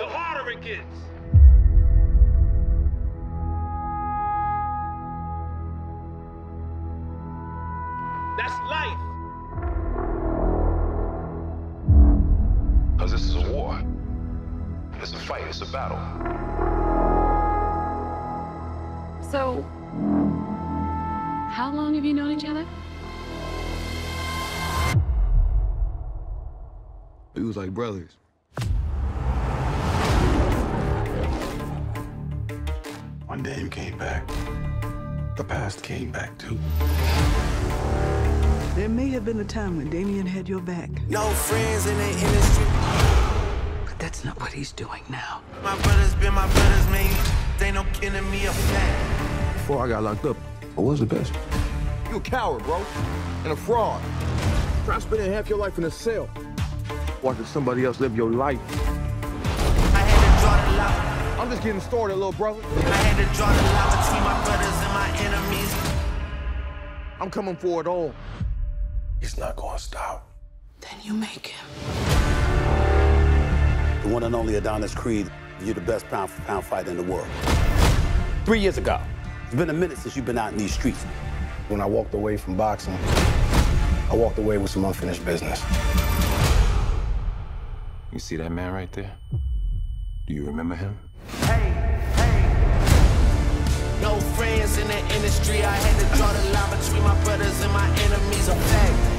Americans. That's life. Because this is a war. It's a fight, it's a battle. So, how long have you known each other? We was like brothers. One day you came back. The past came back too. There may have been a time when Damian had your back. No friends in the industry. But that's not what he's doing now. My brothers been my brothers, man. They no killing me a fact. Before I got locked up, I was the best. You a coward, bro. And a fraud. Try spending half your life in a cell. Watching somebody else live your life. I had to draw the line. I'm getting started, little brother. I had to draw the line between my brothers and my enemies. I'm coming for it all. He's not gonna stop. Then you make him. The one and only Adonis Creed, you're the best pound for pound fighter in the world. Three years ago, it's been a minute since you've been out in these streets. When I walked away from boxing, I walked away with some unfinished business. You see that man right there? Do you remember him? No friends in the industry. I had to draw the line between my brothers and my enemies. A fact.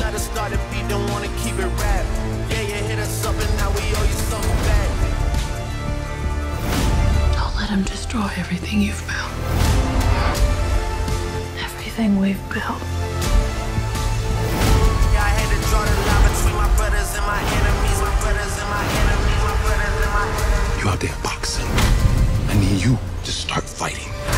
Let us start a beat, don't wanna keep it rap. Yeah, you hit us up and now we owe you something back. Don't let him destroy everything you've built. Everything we've built. You to start fighting.